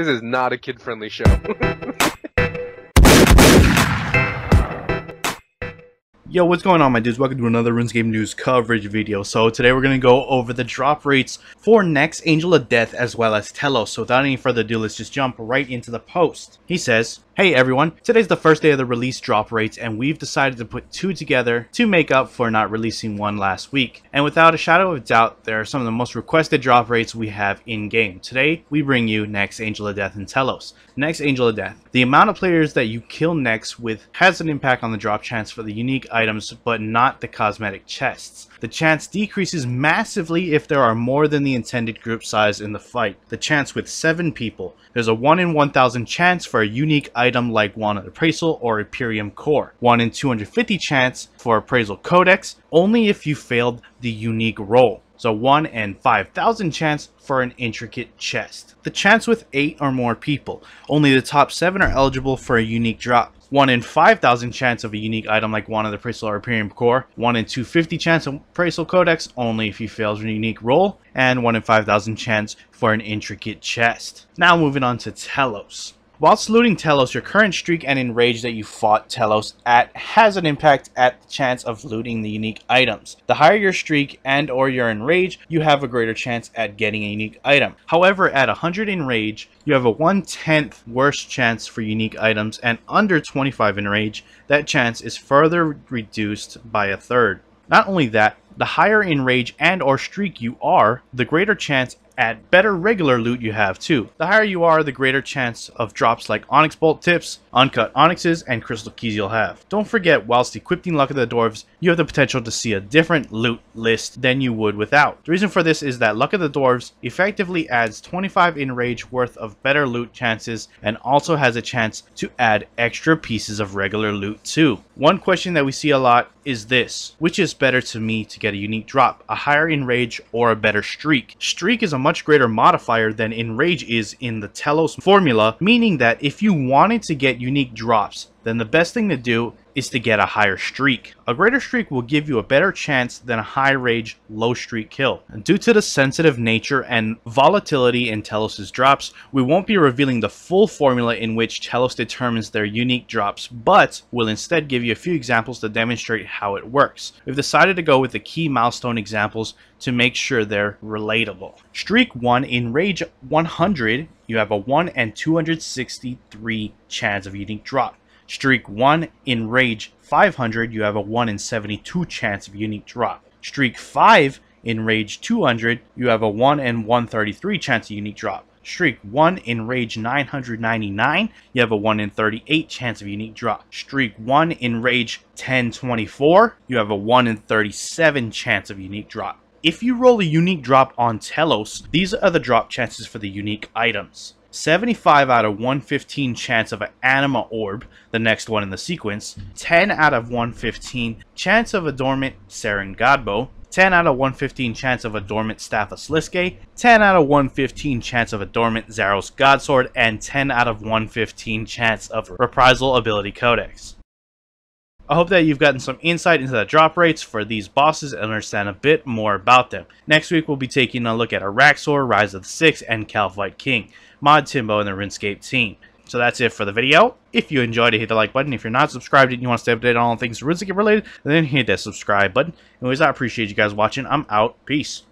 This is not a kid-friendly show. Yo, what's going on my dudes? Welcome to another RuneScape news coverage video. So today we're going to go over the drop rates for Nex, Angel of Death, as well as Telos. So without any further ado, let's just jump right into the post. He says, Hey everyone, today's the first day of the release drop rates and we've decided to put two together to make up for not releasing one last week. And without a shadow of doubt, there are some of the most requested drop rates we have in-game. Today, we bring you Nex, Angel of Death, and Telos. Nex, Angel of Death. The amount of players that you kill Nex with has an impact on the drop chance for the unique items, but not the cosmetic chests. The chance decreases massively if there are more than the intended group size in the fight. The chance with 7 people. There's a 1 in 1000 chance for a unique item like Wand of the Praesul or Imperium Core. 1 in 250 chance for Praesul Codex, only if you failed the unique roll. So 1 in 5,000 chance for an intricate chest. The chance with 8 or more people. Only the top 7 are eligible for a unique drop. 1 in 5,000 chance of a unique item like one of the Praesul or Imperium Core, 1 in 250 chance of Praesul Codex only if he fails a unique roll, and 1 in 5,000 chance for an intricate chest. Now moving on to Telos. Whilst looting Telos, your current streak and enrage that you fought Telos at has an impact at the chance of looting the unique items. The higher your streak and or your enrage, you have a greater chance at getting a unique item. However, at 100 enrage, you have a 1 10th worse chance for unique items and under 25 enrage, that chance is further reduced by a third. Not only that, the higher enrage and or streak you are, the greater chance at better regular loot you have too. The higher you are, the greater chance of drops like Onyx Bolt tips, uncut Onyxes, and Crystal Keys you'll have. Don't forget, whilst equipping Luck of the Dwarves, you have the potential to see a different loot list than you would without. The reason for this is that Luck of the Dwarves effectively adds 25 enrage worth of better loot chances and also has a chance to add extra pieces of regular loot too. One question that we see a lot is this, which is better to me to get a unique drop, a higher enrage or a better streak? Streak is a much greater modifier than enrage is in the Telos formula, meaning that if you wanted to get unique drops, then the best thing to do is to get a higher streak. A greater streak will give you a better chance than a high rage, low streak kill. And due to the sensitive nature and volatility in Telos' drops, we won't be revealing the full formula in which Telos determines their unique drops, but will instead give you a few examples to demonstrate how it works. We've decided to go with the key milestone examples to make sure they're relatable. Streak 1 enrage 100, you have a 1 and 263 chance of unique drop. Streak 1 enrage 500, you have a 1 in 72 chance of unique drop. Streak 5 enrage 200, you have a 1 in 133 chance of unique drop. Streak 1 enrage 999, you have a 1 in 38 chance of unique drop. Streak 1 enrage 1024, you have a 1 in 37 chance of unique drop. If you roll a unique drop on Telos, these are the drop chances for the unique items. 75 out of 115 chance of an anima orb, the next one in the sequence, 10 out of 115 chance of a dormant Seren Godbow, 10 out of 115 chance of a dormant Staff of Sliske, 10 out of 115 chance of a dormant Zaros Godsword, and 10 out of 115 chance of Reprisal Ability Codex. I hope that you've gotten some insight into the drop rates for these bosses and understand a bit more about them. Next week we'll be taking a look at Araxxor, Rise of the Six, and Kalphite King, Mod Timbo, and the RuneScape team. So that's it for the video. If you enjoyed it, hit the like button. If you're not subscribed and you want to stay updated on all things RuneScape related, then hit that subscribe button. Anyways, I appreciate you guys watching. I'm out. Peace.